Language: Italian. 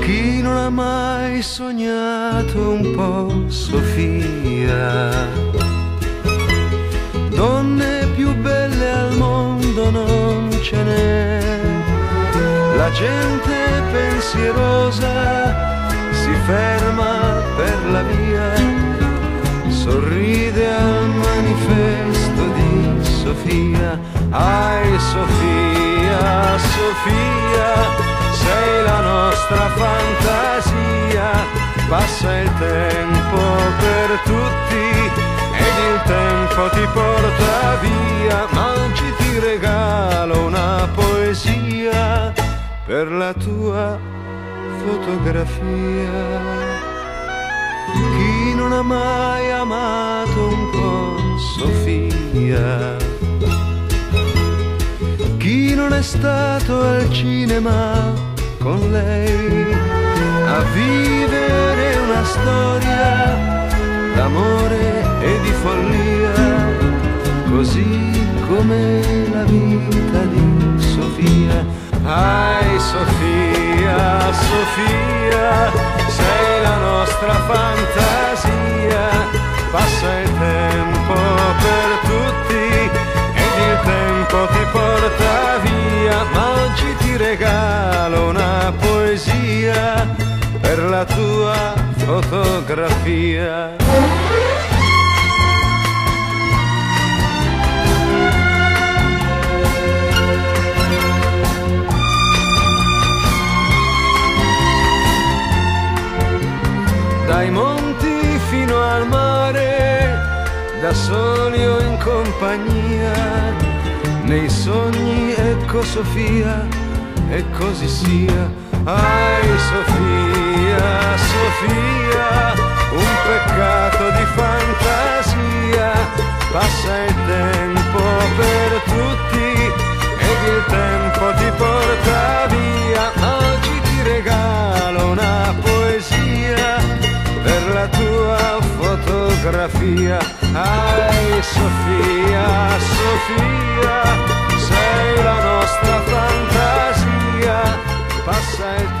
Chi non ha mai sognato un po' Sofia? Donne più belle al mondo non ce n'è. La gente pensierosa si ferma per la via, sorride al manifesto di Sofia. Ai Sofia, Sofia tempo ti porta via, ma oggi ti regalo una poesia per la tua fotografia. Chi non ha mai amato un po' Sofia? Chi non è stato al cinema con lei a vivere una storia d'amore così come la vita di Sofia. Ai Sofia, Sofia, sei la nostra fantasia, passa il tempo per tutti ed il tempo ti porta via, ma oggi ti regalo una poesia per la tua fotografia. Dai monti fino al mare, da soli o in compagnia, nei sogni ecco Sofia e così sia. Ai Sofia, Sofia, un peccato di fantasia, passa il tempo fotografia. Ai Sofia, Sofia, sei la nostra fantasia passa il tempo